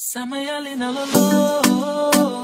Samayali na lolo